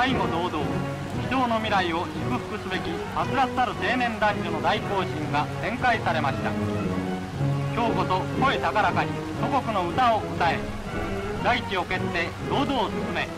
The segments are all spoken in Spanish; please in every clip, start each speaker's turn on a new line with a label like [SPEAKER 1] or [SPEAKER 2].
[SPEAKER 1] 介護堂々非の未来を祝福すべきはつらつたる青年男女の大行進が展開されました。今日こそ声高らかに祖国の歌を歌え。大地を蹴って堂々進め。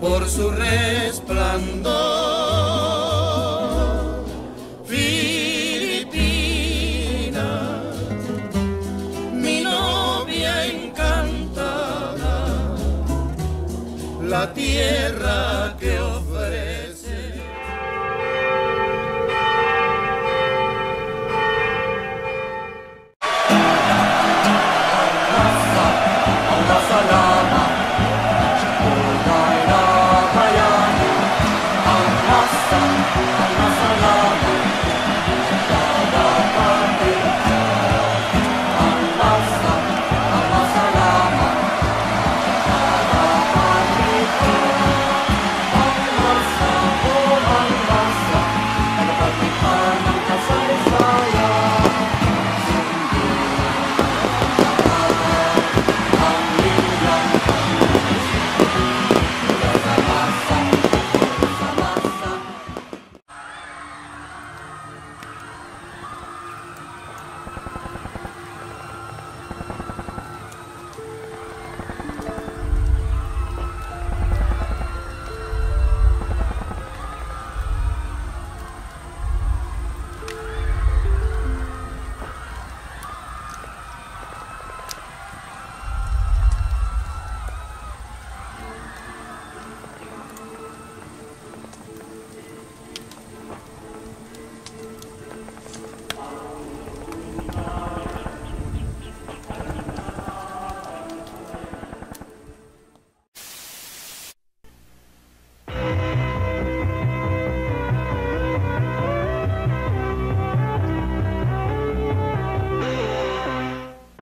[SPEAKER 2] Por su resplandor. Filipina, mi novia encantada, la tierra que